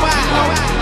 why.